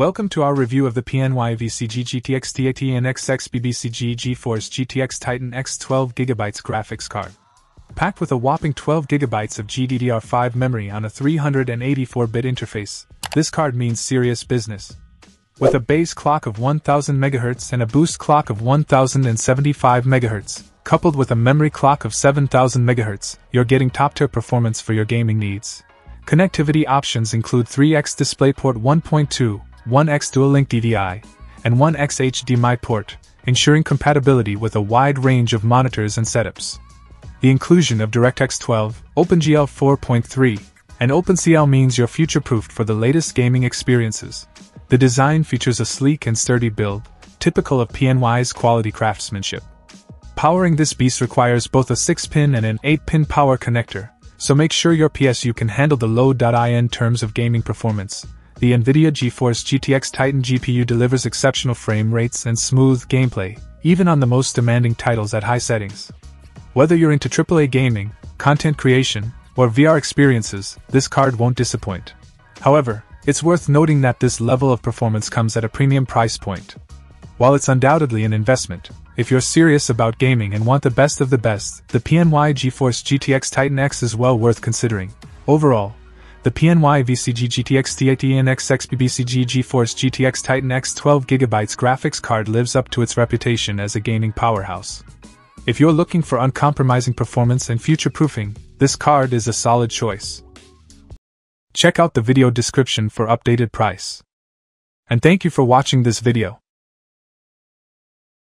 Welcome to our review of the PNY VCG GTX 1080 and XXBBCG GeForce GTX Titan X12 GB graphics card. Packed with a whopping 12 GB of GDDR5 memory on a 384 bit interface, this card means serious business. With a base clock of 1000 MHz and a boost clock of 1075 MHz, coupled with a memory clock of 7000 MHz, you're getting top tier performance for your gaming needs. Connectivity options include 3x DisplayPort 1.2, 1x Dual-Link DVI, and 1x HDMI port, ensuring compatibility with a wide range of monitors and setups. The inclusion of DirectX 12, OpenGL 4.3, and OpenCL means you're future-proofed for the latest gaming experiences. The design features a sleek and sturdy build, typical of PNY's quality craftsmanship. Powering this beast requires both a 6-pin and an 8-pin power connector, so make sure your PSU can handle the load. In terms of gaming performance, the NVIDIA GeForce GTX Titan GPU delivers exceptional frame rates and smooth gameplay, even on the most demanding titles at high settings. Whether you're into AAA gaming, content creation, or VR experiences, this card won't disappoint. However, it's worth noting that this level of performance comes at a premium price point. While it's undoubtedly an investment, if you're serious about gaming and want the best of the best, the PNY GeForce GTX Titan X is well worth considering. Overall, the PNY VCG GTX 1080 and XXBBCG GeForce GTX Titan X 12GB graphics card lives up to its reputation as a gaming powerhouse. If you're looking for uncompromising performance and future proofing, this card is a solid choice. Check out the video description for updated price. And thank you for watching this video.